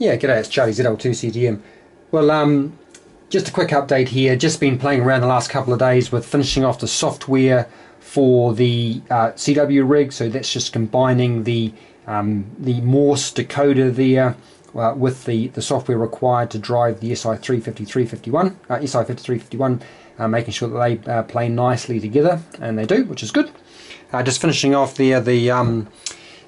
Yeah, g'day, it's Charlie ZL2CTM. Well, um, just a quick update here. Just been playing around the last couple of days with finishing off the software for the uh, CW rig. So that's just combining the um, the Morse decoder there uh, with the, the software required to drive the SI35351, uh, SI5351, uh, making sure that they uh, play nicely together, and they do, which is good. Uh, just finishing off there the um,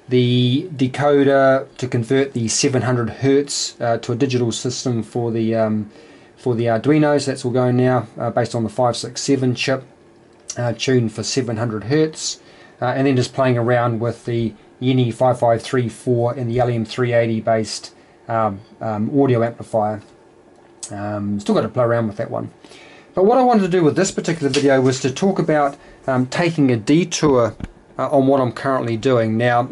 the decoder to convert the 700 hertz uh, to a digital system for the um, for the Arduinos. That's all going now, uh, based on the 567 chip, uh, tuned for 700 hertz, uh, and then just playing around with the NE5534 and the LM380 based um, um, audio amplifier. Um, still got to play around with that one. But what I wanted to do with this particular video was to talk about um, taking a detour uh, on what I'm currently doing. Now,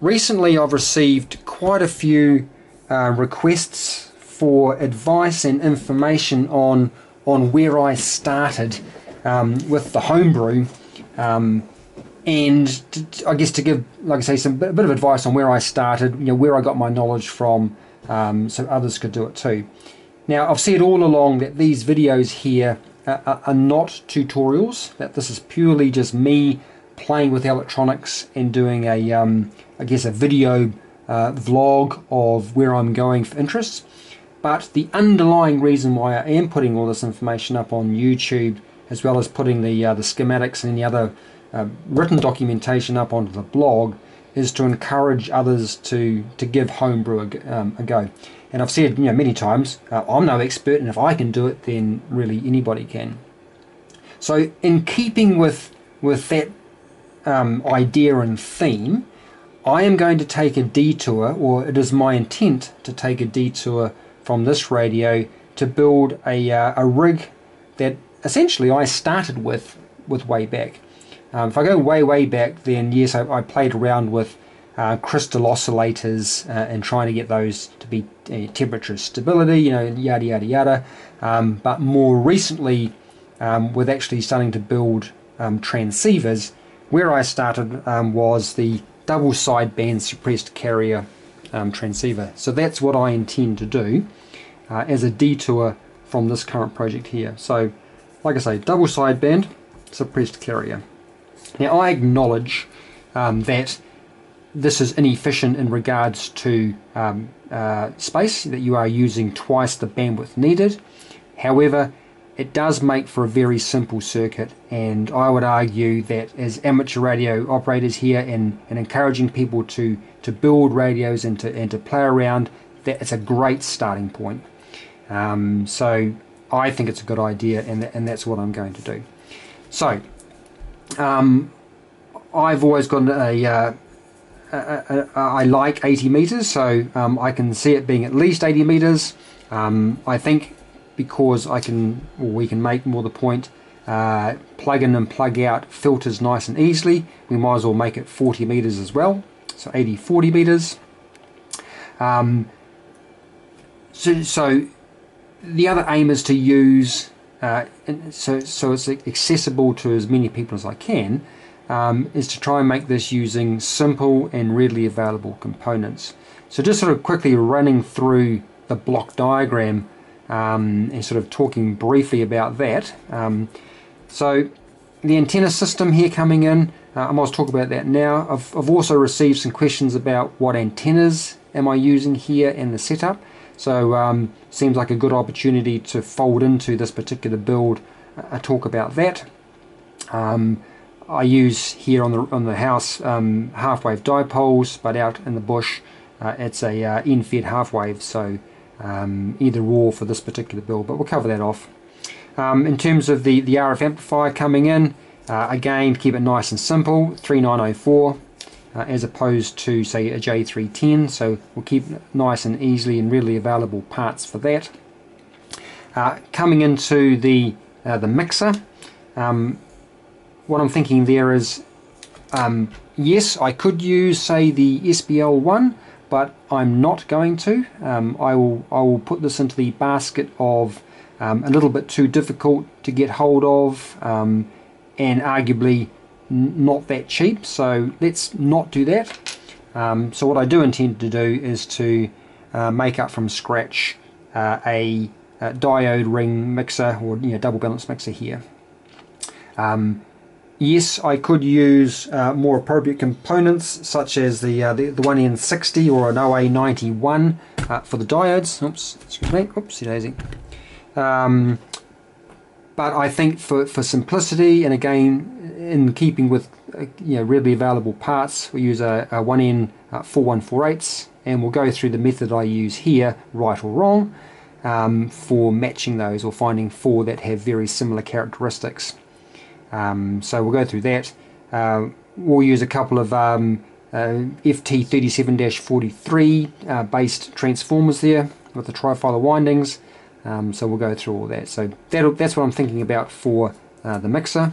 recently I've received quite a few uh, requests for advice and information on on where I started um, with the homebrew, um, and to, I guess to give, like I say, some bit, bit, of advice on where I started, you know, where I got my knowledge from, um, so others could do it too. Now, I've said all along that these videos here are, are not tutorials; that this is purely just me playing with electronics and doing a, um, I guess, a video uh, vlog of where I'm going for interests. But the underlying reason why I am putting all this information up on YouTube, as well as putting the uh, the schematics and any other uh, written documentation up onto the blog, is to encourage others to to give homebrew a, um, a go. And I've said you know many times, uh, I'm no expert, and if I can do it, then really anybody can. So in keeping with with that um, idea and theme, I am going to take a detour, or it is my intent to take a detour from this radio to build a, uh, a rig that essentially I started with with way back. Um, if I go way way back, then yes, I, I played around with uh, crystal oscillators uh, and trying to get those to be uh, temperature stability, you know, yada yada yada. Um, but more recently, um, with actually starting to build um, transceivers where I started um, was the double sideband suppressed carrier um, transceiver. So that's what I intend to do uh, as a detour from this current project here. So like I say, double sideband suppressed carrier. Now I acknowledge um, that this is inefficient in regards to um, uh, space, that you are using twice the bandwidth needed. However, it does make for a very simple circuit and I would argue that as amateur radio operators here and, and encouraging people to, to build radios and to, and to play around that it's a great starting point. Um, so I think it's a good idea and, and that's what I'm going to do. So um, I've always got a, uh, a, a, a I like 80 meters so um, I can see it being at least 80 meters. Um, I think because I can, or we can make more the point, uh, plug in and plug out filters nice and easily. We might as well make it 40 meters as well, so 80 40 meters. Um, so, so the other aim is to use uh, so so it's accessible to as many people as I can. Um, is to try and make this using simple and readily available components. So just sort of quickly running through the block diagram um, and sort of talking briefly about that. Um, so the antenna system here coming in, uh, I might talk about that now. I've, I've also received some questions about what antennas am I using here and the setup. So um, seems like a good opportunity to fold into this particular build a talk about that. Um, I use here on the on the house um, half wave dipoles, but out in the bush uh, it's a uh, end-fed half wave, so um, either raw for this particular build, but we'll cover that off. Um, in terms of the, the RF amplifier coming in, uh, again, keep it nice and simple, 3904, uh, as opposed to, say, a J310, so we'll keep nice and easily and readily available parts for that. Uh, coming into the, uh, the mixer, um, what I'm thinking there is, um, yes, I could use, say, the SBL1, but I'm not going to. Um, I will I will put this into the basket of um, a little bit too difficult to get hold of um, and arguably not that cheap. So let's not do that. Um, so what I do intend to do is to uh, make up from scratch uh, a, a, diode ring mixer or you know, double balance mixer here. Um, yes, I could use uh, more appropriate components such as the, uh, the, the 1N60 or an OA91 uh, for the diodes. Oops, excuse me. Oopsie daisy. Um, but I think for, for simplicity and again in keeping with uh, you know readily available parts we use a, a 1N uh, 4148s and we'll go through the method I use here right or wrong um, for matching those or finding four that have very similar characteristics. Um, so we'll go through that. Uh, we'll use a couple of um, uh, FT37-43 uh, based transformers there with the trifilar windings. Um, so we'll go through all that. So that's what I'm thinking about for uh, the mixer.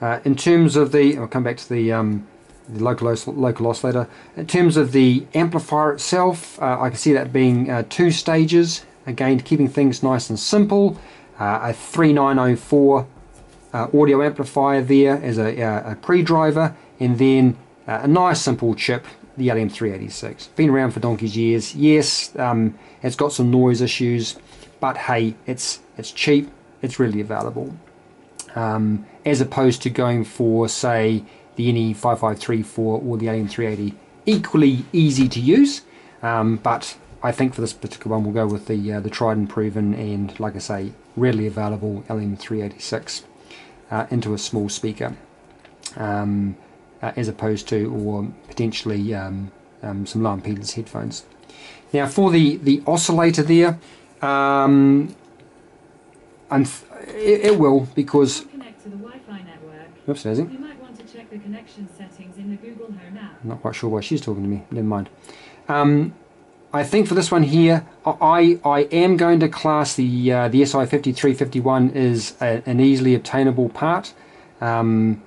Uh, in terms of the, I'll come back to the, um, the local, local oscillator. In terms of the amplifier itself, uh, I can see that being two stages. Again, keeping things nice and simple. A 3904 uh, audio amplifier there as a, a pre-driver, and then a nice simple chip the LM386. Been around for donkey's years. Yes, um, it's got some noise issues, but hey, it's it's cheap. It's really available. Um, as opposed to going for, say, the NE5534 or the LM380. Equally easy to use, um, but I think for this particular one we'll go with the uh, the tried and proven and, like I say, readily available LM386 uh, into a small speaker. Um, uh, as opposed to or potentially um, um, some low impedance headphones. Now for the, the oscillator there, um, it, it, will because connect to the Wi-Fi network. Oops, Daisy. You might want to check the connection settings in the Google Home app. I'm not quite sure why she's talking to me. Never mind. I think for this one here, I I am going to class the uh, the SI 5351 is an easily obtainable part. Um,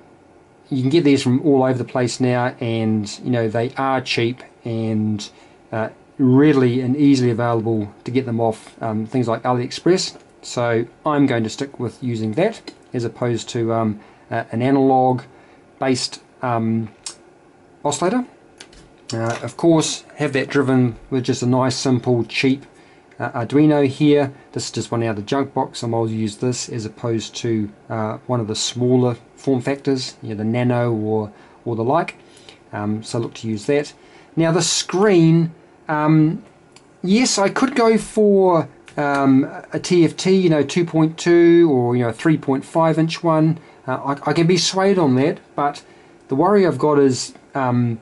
you can get these from all over the place now and you know they are cheap and uh, readily and easily available to get them off um, things like AliExpress so I'm going to stick with using that as opposed to um, uh, an analog based um, oscillator uh, of course have that driven with just a nice simple cheap uh, Arduino here. This is just one out of the junk box. I'm always use this as opposed to uh, one of the smaller form factors, you know, the Nano or, or the like. Um, so look to use that. Now the screen, um, yes, I could go for um, a TFT, you know, 2.2 or you know, a 3.5 inch one. Uh, I, I, can be swayed on that, but the worry I've got is, um,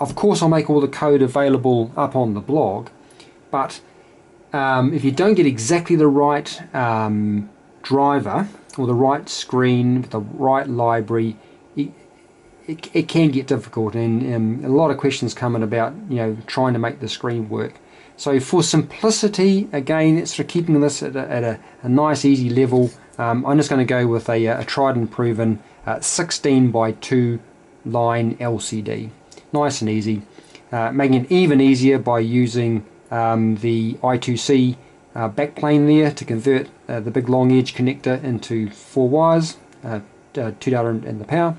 of course, I'll make all the code available up on the blog, but um, if you don't get exactly the right um, driver or the right screen, with the right library, it, it, it can get difficult and um, a lot of questions coming about you know trying to make the screen work. So for simplicity, again, it's for keeping this at a, at a, a nice easy level. Um, I'm just going to go with a, a tried and proven uh, 16 by 2 line LCD. Nice and easy. Uh, making it even easier by using um, the I2C uh, backplane there to convert uh, the big long edge connector into four wires, uh, uh two data and the power.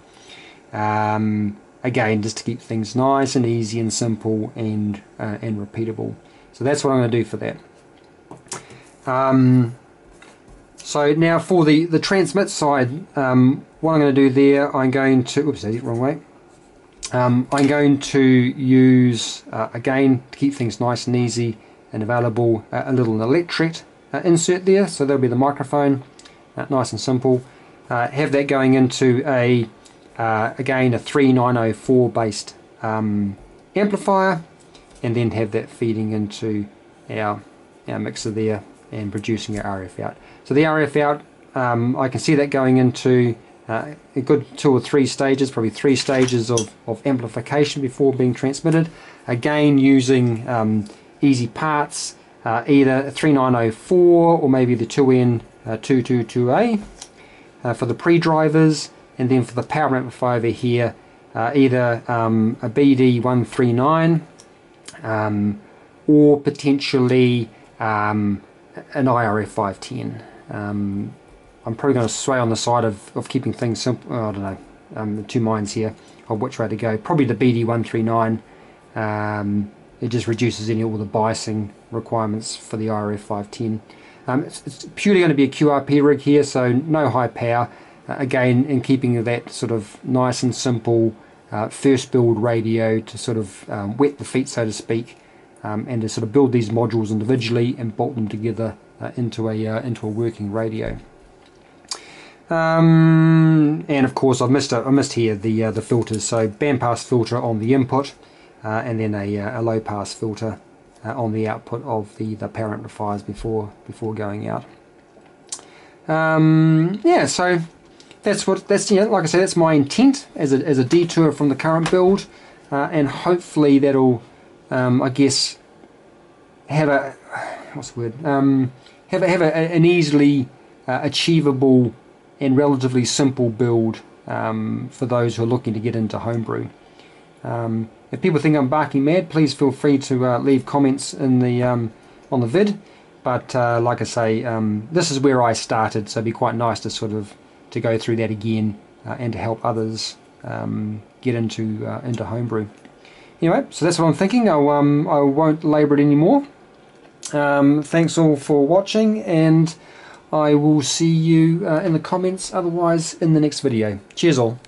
Um, again, just to keep things nice and easy and simple and uh, and repeatable. So that's what I'm going to do for that. Um, so now for the, the transmit side, um, what I'm going to do there, I'm going to, oops, wrong way. Um, I'm going to use, uh, again, to keep things nice and easy and available, uh, a little electret uh, insert there. So there'll be the microphone, uh, nice and simple. Uh, have that going into a, uh, again, a 3904 based um, amplifier and then have that feeding into our, our mixer there and producing our RF out. So the RF out, um, I can see that going into uh, a good two or three stages, probably three stages of, of amplification before being transmitted. Again, using um, easy parts, uh, either 3904 or maybe the 2N2222A uh, uh, for the pre-drivers, and then for the power amplifier over here, uh, either um, a BD139 um, or potentially um, an IRF 510. Um, I'm probably going to sway on the side of, of keeping things simple. Oh, I don't know. Um, two minds here of which way to go. Probably the BD139 um, it just reduces any all the biasing requirements for the IRF 510. Um, it's, it's, purely going to be a QRP rig here, so no high power. Uh, again, in keeping that sort of nice and simple uh, first build radio to sort of um, wet the feet, so to speak, um, and to sort of build these modules individually and bolt them together uh, into a uh, into a working radio. Um, and of course, I've missed I missed here the uh, the filters. So bandpass filter on the input, uh, and then a, a low pass filter on the output of the the power amplifiers before before going out. Um, yeah, so that's what that's you know, like I said that's my intent as a, as a detour from the current build uh, and hopefully that'll um, I guess have a what's the word um, have a, have a, an easily uh, achievable and relatively simple build um, for those who are looking to get into homebrew. Um, if people think I'm barking mad, please feel free to uh, leave comments in the um, on the vid. But uh, like I say, um, this is where I started, so it'd be quite nice to sort of to go through that again uh, and to help others um, get into uh, into homebrew. Anyway, so that's what I'm thinking. I'll, um, I won't labour it anymore. Thanks all for watching, and I will see you uh, in the comments. Otherwise, in the next video. Cheers all.